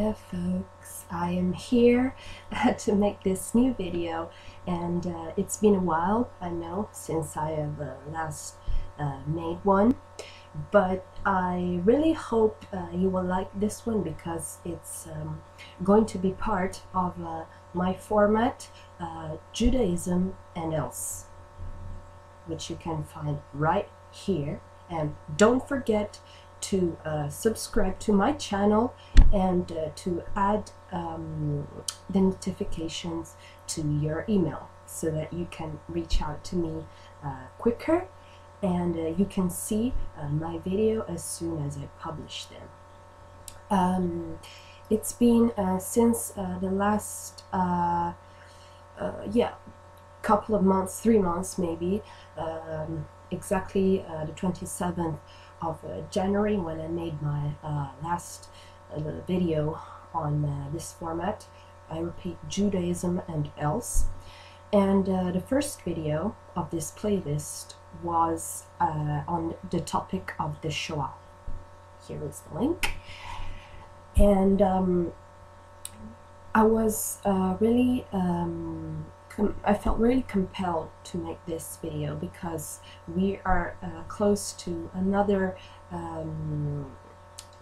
Hi folks, I am here to make this new video and uh, it's been a while, I know, since I have uh, last uh, made one but I really hope uh, you will like this one because it's um, going to be part of uh, my format uh, Judaism and else which you can find right here. And don't forget to uh, subscribe to my channel and uh, to add um, the notifications to your email so that you can reach out to me uh, quicker and uh, you can see uh, my video as soon as I publish them. Um, it's been uh, since the last yeah couple of months, three months maybe, um, exactly the 27th of uh, January when I made my uh, last uh, video on this format. I repeat Judaism and else. And the first video of this playlist was on the topic of the Shoah. Here is the link. And um, I was uh, really um, I felt really compelled to make this video because we are uh, close to another um,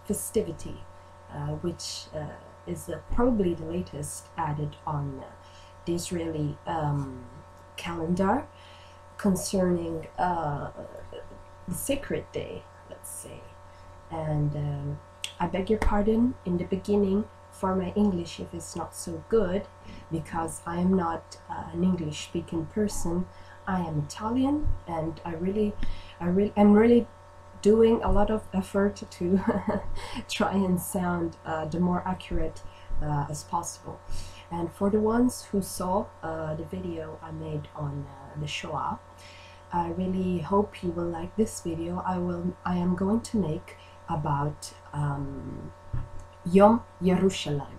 festivity uh, which uh, is probably the latest added on the Israeli um, calendar concerning uh, the sacred day let's say. And um, I beg your pardon in the beginning for my English if it's not so good because I am not uh, an English speaking person. I am Italian and I really I really am really doing a lot of effort to try and sound uh, the more accurate uh, as possible. And for the ones who saw uh, the video I made on uh, the Shoah I really hope you will like this video. I will I am going to make about um, Yom Yerushalayim,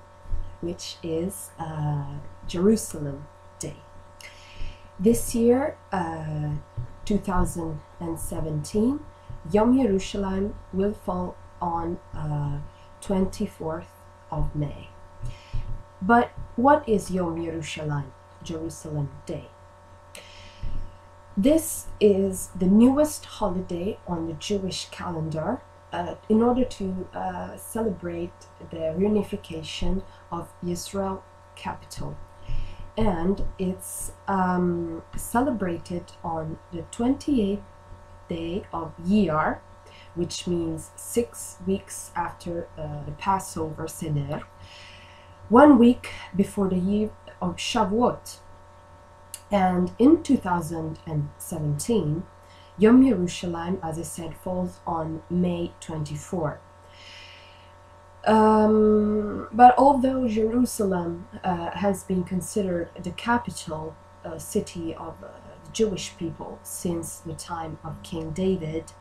which is uh, Jerusalem Day. This year, uh, 2017, Yom Yerushalayim will fall on uh, 24th of May. But what is Yom Yerushalayim, Jerusalem Day? This is the newest holiday on the Jewish calendar uh, in order to uh, celebrate the reunification of Israel capital. And it's um, celebrated on the 28th day of Iyar, which means six weeks after uh, the Passover Seder, one week before the year of Shavuot. And in 2017, Yom Yerushalayim, as I said, falls on May 24. Um, but although Jerusalem uh, has been considered the capital uh, city of uh, the Jewish people since the time of King David,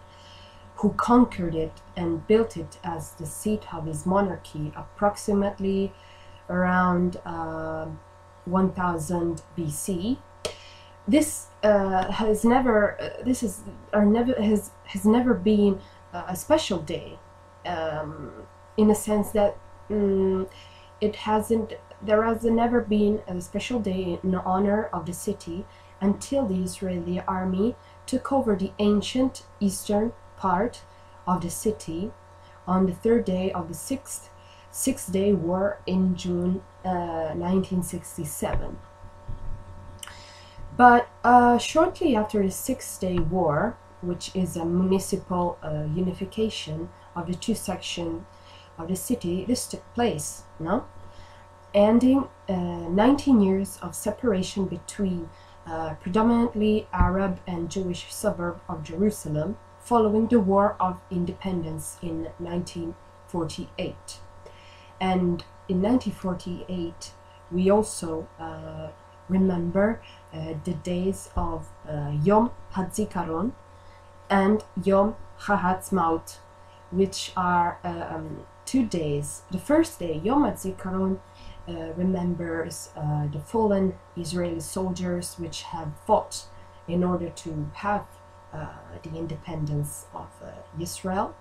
who conquered it and built it as the seat of his monarchy approximately around uh, 1000 BC, this uh, has never uh, this is or never has has never been a special day um, in a sense that um, it hasn't there has never been a special day in honor of the city until the Israeli army took over the ancient eastern part of the city on the third day of the sixth six day war in June uh, 1967 but uh, shortly after the Six-Day War, which is a municipal uh, unification of the two sections of the city, this took place, no? Ending uh, 19 years of separation between uh, predominantly Arab and Jewish suburb of Jerusalem following the War of Independence in 1948. And in 1948, we also uh, remember uh, the days of uh, Yom HaZikaron and Yom HaHatzmaut, which are uh, um, two days. The first day, Yom HaZikaron, uh, remembers uh, the fallen Israeli soldiers which have fought in order to have the independence of Israel.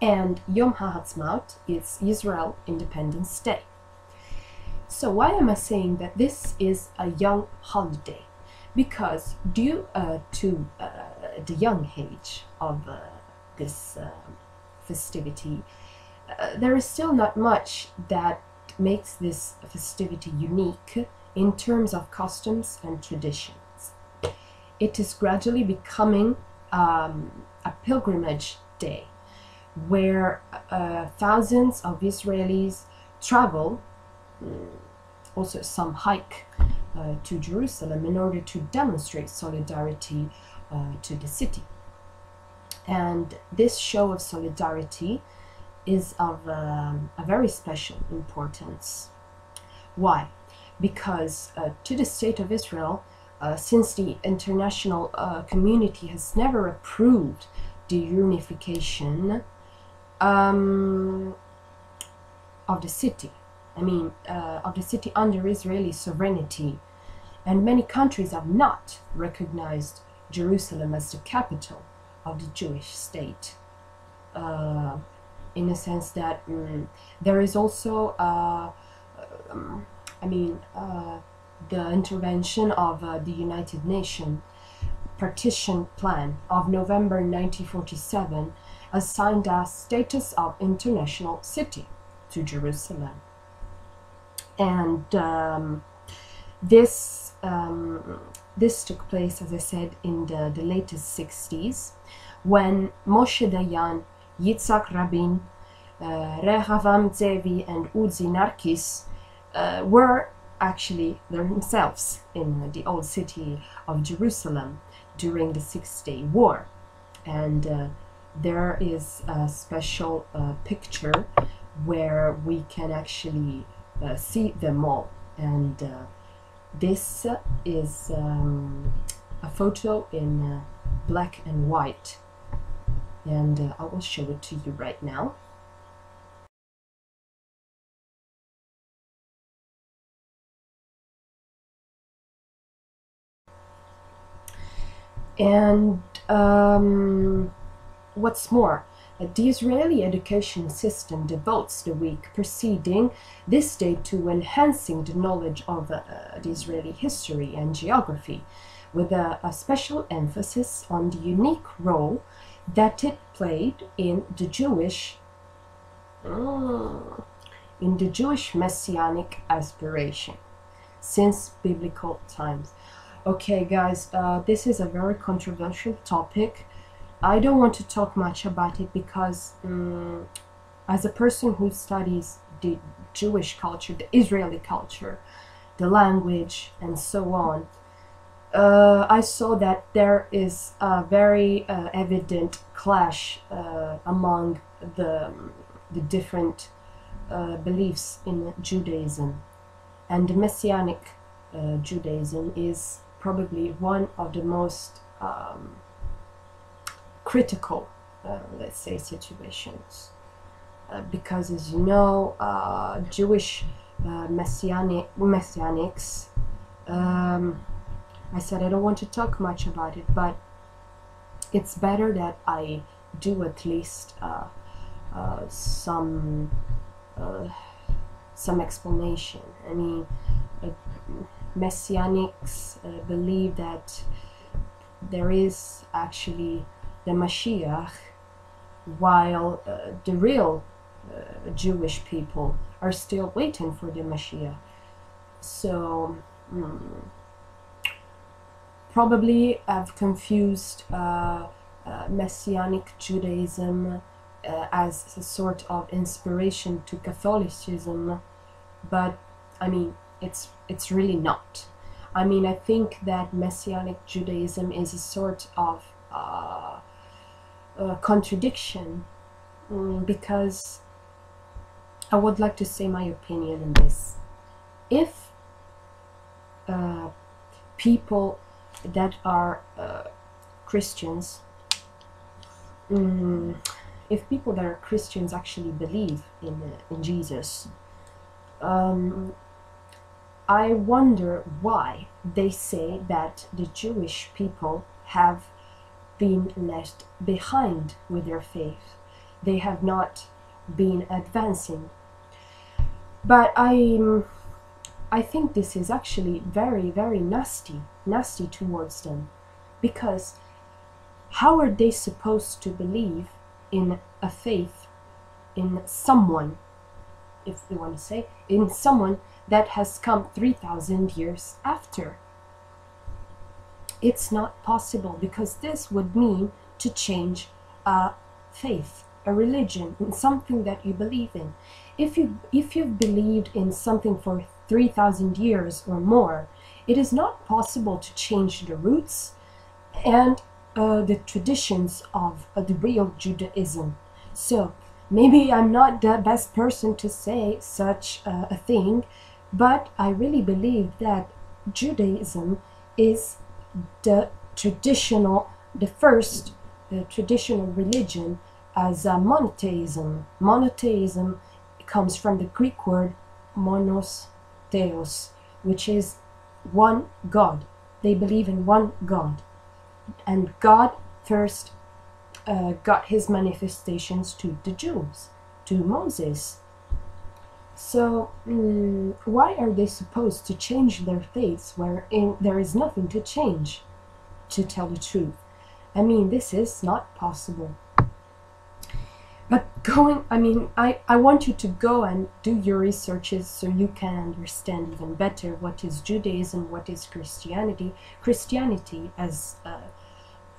and Yom HaHatzmaut is Israel Independence Day. So why am I saying that this is a young holiday? Because due uh, to uh, the young age of uh, this uh, festivity, uh, there is still not much that makes this festivity unique in terms of customs and traditions. It is gradually becoming um, a pilgrimage day where uh, thousands of Israelis travel, mm, also some hike uh, to Jerusalem in order to demonstrate solidarity uh, to the city. And this show of solidarity is of um, a very special importance. Why? Because uh, to the state of Israel, uh, since the international uh, community has never approved the unification um, of the city, I mean, uh, of the city under Israeli sovereignty, and many countries have not recognized Jerusalem as the capital of the Jewish state. Uh, in a sense that mm, there is also, uh, um, I mean, uh, the intervention of uh, the United Nations partition plan of November 1947 assigned a status of international city to Jerusalem. And um, this, um, this took place, as I said, in the, the latest 60s when Moshe Dayan Yitzhak Rabin, uh, Rehavam Ze'evi, and Uzi Narkis uh, were actually themselves in the old city of Jerusalem during the Six Day War. And uh, there is a special uh, picture where we can actually see them all. And uh, this is um, a photo in uh, black and white and uh, I will show it to you right now. And um, what's more, the Israeli education system devotes the week preceding this day to enhancing the knowledge of uh, the Israeli history and geography, with a, a special emphasis on the unique role that it played in the Jewish mm, in the Jewish messianic aspiration since biblical times. Okay, guys, uh, this is a very controversial topic. I don't want to talk much about it because, um, as a person who studies the Jewish culture, the Israeli culture, the language, and so on, uh, I saw that there is a very uh, evident clash uh, among the, the different uh, beliefs in Judaism. And Messianic uh, Judaism is probably one of the most um, critical, uh, let's say, situations. because, as you know, Jewish messianic, messianics um, I said I don't want to talk much about it, but it's better that I do at least uh, uh, some uh, some explanation. I mean, uh, Messianics uh, believe that there is actually the Mashiach, while uh, the real Jewish people are still waiting for the Mashiach. So. Mm, probably have confused uh, uh, Messianic Judaism uh, as a sort of inspiration to Catholicism, but I mean, it's it's really not. I mean, I think that Messianic Judaism is a sort of uh, contradiction um, because I would like to say my opinion in this. If uh, people that are uh, Christians, mm, if people that are Christians actually believe in uh, in Jesus, um, I wonder why they say that the Jewish people have been left behind with their faith, they have not been advancing. But I, I think this is actually very, very nasty, nasty towards them, because how are they supposed to believe in a faith, in someone, if they want to say, in someone that has come 3,000 years after? It's not possible because this would mean to change a faith, a religion, something that you believe in. If you if you've believed in something for 3,000 years or more, it is not possible to change the roots and uh, the traditions of uh, the real Judaism. So maybe I'm not the best person to say such uh, a thing, but I really believe that Judaism is the traditional, the first uh, traditional religion as a monotheism. Monotheism comes from the Greek word monos theos, which is one God. They believe in one God and God first uh, got his manifestations to the Jews, to Moses. So, mm, why are they supposed to change their faiths where in, there is nothing to change, to tell the truth? I mean, this is not possible. But going, I mean, I, I want you to go and do your researches so you can understand even better what is Judaism, what is Christianity. Christianity, as, uh,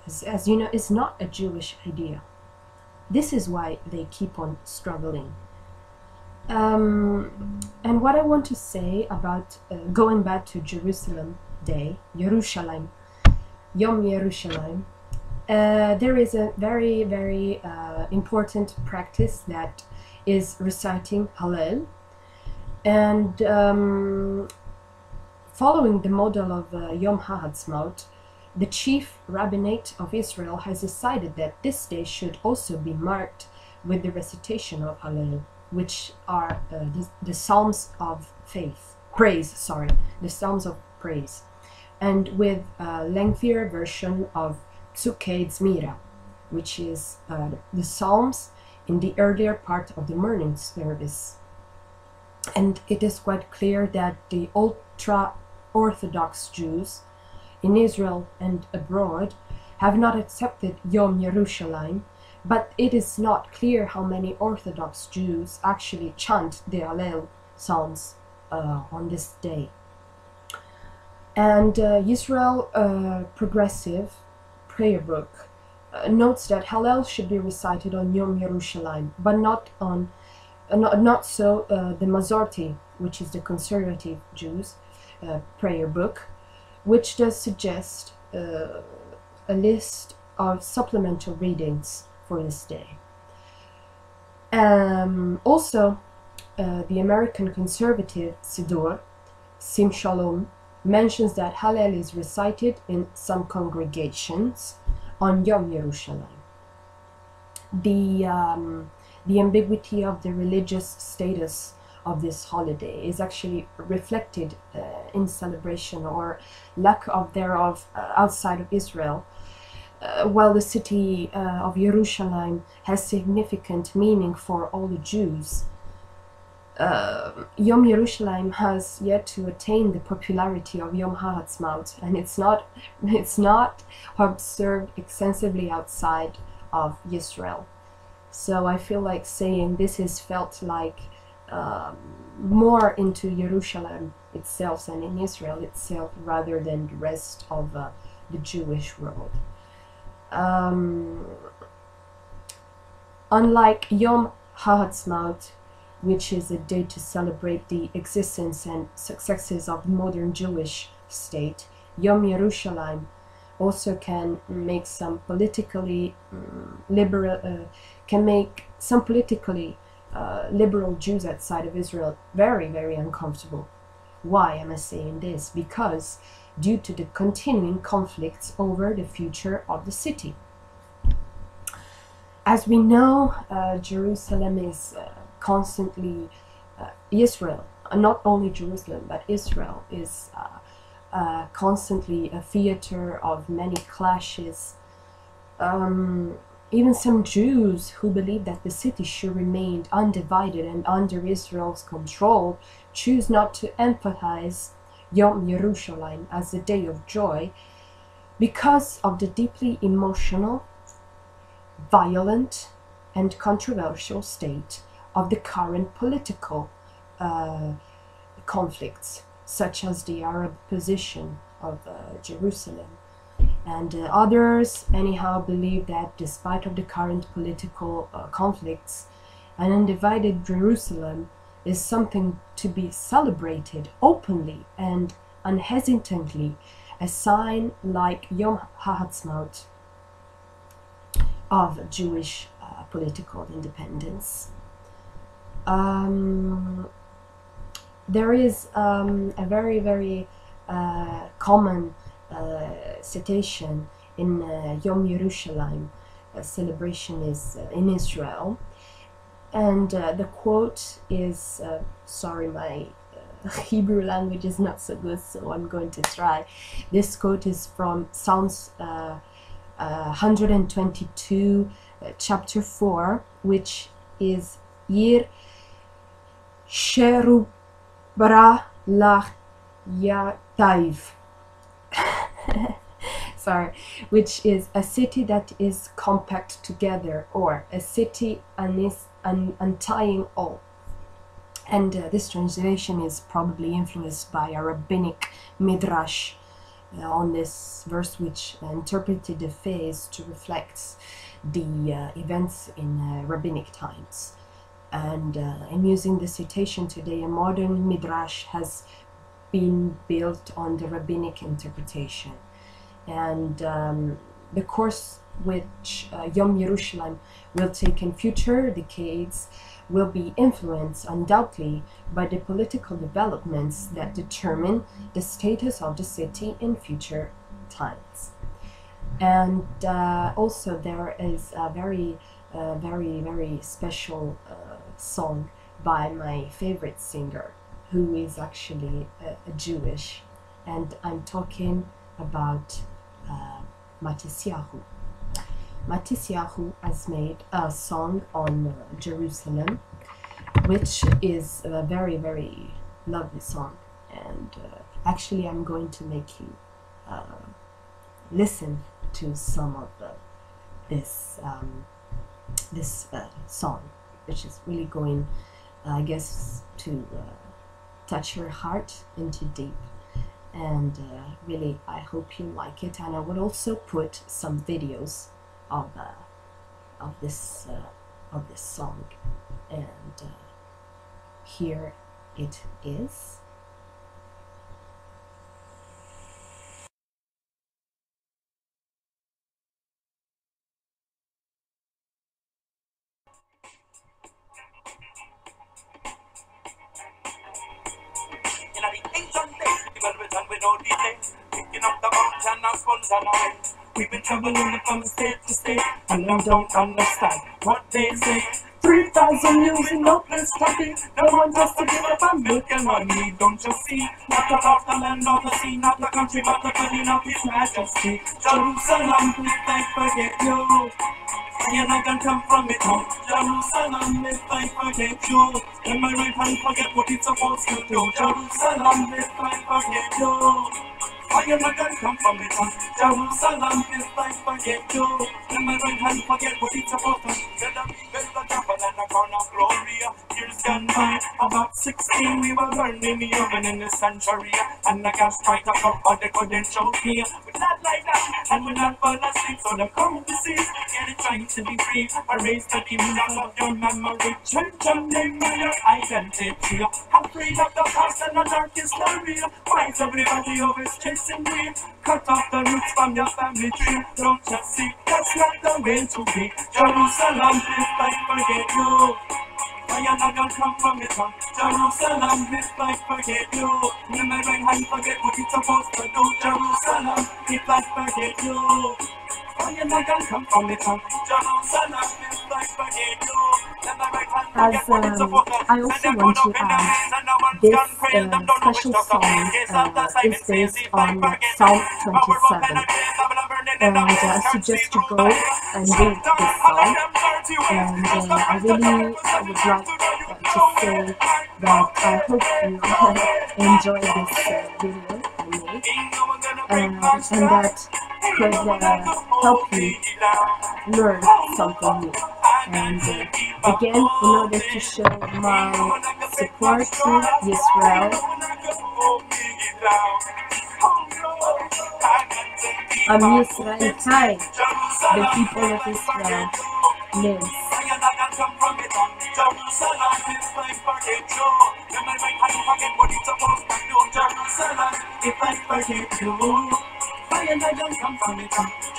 as, as you know, is not a Jewish idea. This is why they keep on struggling. Um, and what I want to say about uh, going back to Jerusalem Day, Jerusalem, Yom Yerushalayim, uh, there is a very, very uh, important practice that is reciting Hallel. And um, following the model of uh, Yom HaHatzmaut, the chief rabbinate of Israel has decided that this day should also be marked with the recitation of Hallel, which are uh, the, the Psalms of faith, praise, sorry, the Psalms of praise, and with a lengthier version of Pesukei Dezimra, which is uh, the Psalms in the earlier part of the morning service. And it is quite clear that the ultra-Orthodox Jews in Israel and abroad have not accepted Yom Yerushalayim, but it is not clear how many Orthodox Jews actually chant the Hallel Psalms uh, on this day. And uh, Israel uh, Progressive prayer book uh, notes that Hallel should be recited on Yom Yerushalayim, but not on uh, not, not so uh, the Masorti, which is the conservative Jews prayer book, which does suggest a list of supplemental readings for this day. Um, also, uh, the American conservative Siddur, Sim Shalom, mentions that Hallel is recited in some congregations on Yom Yerushalayim. The, um, the ambiguity of the religious status of this holiday is actually reflected uh, in celebration or lack of thereof uh, outside of Israel. Uh, while the city uh, of Jerusalem has significant meaning for all the Jews, uh, Yom Yerushalayim has yet to attain the popularity of Yom HaHatzmaut, and it's not it's not observed extensively outside of Israel. So I feel like saying this is felt like um, more into Jerusalem itself and in Israel itself rather than the rest of uh, the Jewish world. Um, unlike Yom HaHatzmaut, which is a day to celebrate the existence and successes of modern Jewish state, Yom Yerushalayim also can make some politically um, liberal, uh, can make some politically uh, liberal Jews outside of Israel very, very uncomfortable. Why am I saying this? Because due to the continuing conflicts over the future of the city. As we know, uh, Jerusalem is uh, constantly uh, Israel, uh, not only Jerusalem, but Israel is uh, uh, constantly a theater of many clashes. Um, even some Jews who believe that the city should remain undivided and under Israel's control choose not to emphasize Yom Yerushalayim as a day of joy because of the deeply emotional, violent, and controversial state of the current political uh, conflicts, such as the Arab position of uh, Jerusalem. And uh, others, anyhow, believe that despite of the current political uh, conflicts, an undivided Jerusalem is something to be celebrated openly and unhesitantly, a sign like Yom HaHatzmaut of Jewish uh, political independence. Um, there is um, a very, very uh, common uh, citation in uh, Yom Yerushalayim celebration is uh, in Israel. And uh, the quote is, uh, sorry, my Hebrew language is not so good, so I'm going to try. This quote is from Psalms 122, chapter 4, which is Yir Sherubra Lach Yataiv. Sorry, which is a city that is compact together, or a city unis, un, untying all. And uh, this translation is probably influenced by a rabbinic midrash uh, on this verse, which interpreted the phase to reflect the uh, events in uh, rabbinic times. And uh, in using the citation today, a modern midrash has been built on the rabbinic interpretation. And um, the course which uh, Yom Yerushalayim will take in future decades will be influenced undoubtedly by the political developments that determine the status of the city in future times. And uh, also there is a very, uh, very, very special uh, song by my favorite singer, who is actually a, a Jewish, and I'm talking about uh, Matisyahu. Matisyahu has made a song on Jerusalem, which is a very, very lovely song. And uh, actually, I'm going to make you uh, listen to some of the, this um, this uh, song which is really going, I guess, to uh, touch your heart into deep. And uh, really, I hope you like it. And I will also put some videos of uh, of this uh, of this song. And uh, here it is. Picking up the mountain and guns and. We've been traveling from state to state, and I don't understand what they say. Three thousand years in no place to be. No one has to give up on milk and money, don't you see? Not about the land or the sea, not the country, but the queen of His Majesty. Jerusalem, please don't forget you. And I can come from it home. Jerusalem, if I forget you. And my right hand forget what it's supposed to do. Jerusalem, if I forget you. I am not gonna come from the it. Jerusalem, if I forget you. And my right hand forget what it's do. Said I'm better than a crown of glory. Years gone by, about 16, we were burning the oven in the sanctuary. And I got strike up, but they couldn't choke me. We're not like that, and we're not fall asleep. So the come disease, get it trying to be free. Erase the demons out of your memory. Change your name and your identity. I'm free of the past and the dark history. Why is everybody always chasing me? Cut off the roots from your family tree. Don't you see? That's not the way to be. Jerusalem, please don't forget you. I am not come from it from Jerusalem, if I forget you In my right hand forget what it's supposed to do Jerusalem, if I forget you As um, to I also want to add, this uh, special song uh, is based on Psalm 27. and uh, I suggest you go and read this song. And uh, I really would like to say that I hope you enjoy this uh, video I made, uh, and that could uh, help you learn something new. And uh, again, in order to show my support to Israel, Am Israel Chai, the people of Israel lives.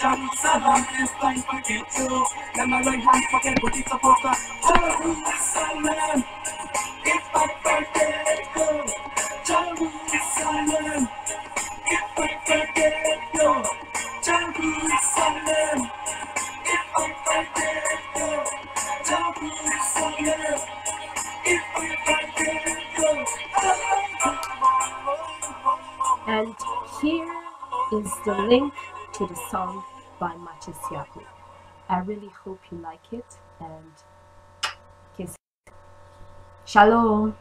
Jerusalem is fine forget you. Let my right hand forget what it's to. Jerusalem, if I forget you. Jerusalem, if I forget link to the song by Matis Yahu. I really hope you like it and kiss. Shalom.